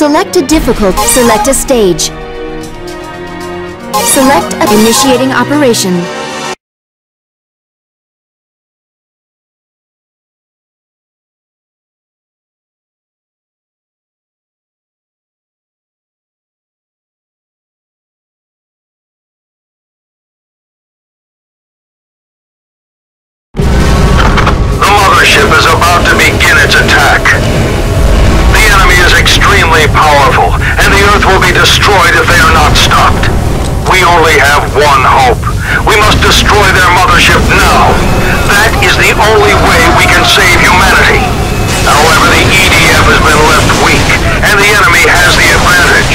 Select a difficult, select a stage. Select a initiating operation. The mothership is destroyed if they are not stopped. We only have one hope. We must destroy their mothership now. That is the only way we can save humanity. However, the EDF has been left weak, and the enemy has the advantage.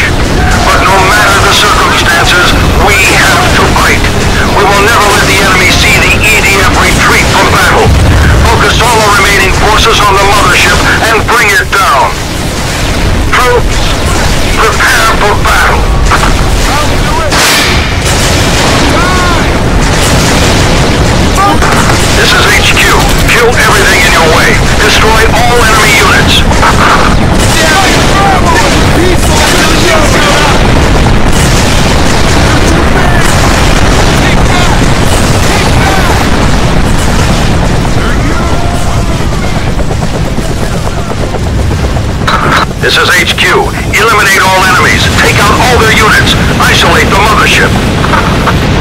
This is HQ. Eliminate all enemies. Take out all their units. Isolate the mothership.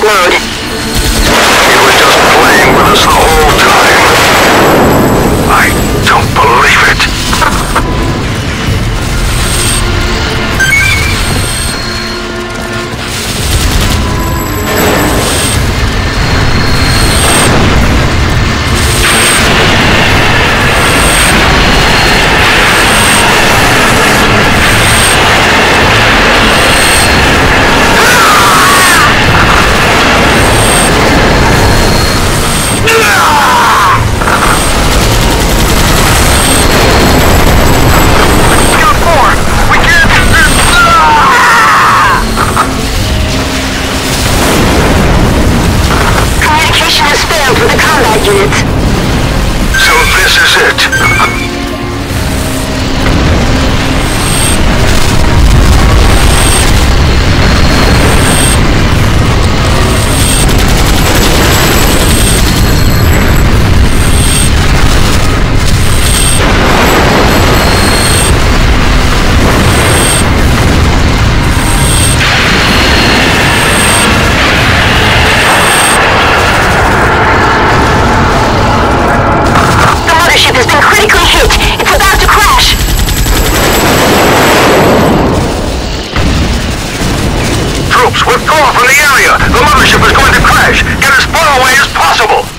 download. from the area. The mothership is going to crash. Get as far away as possible.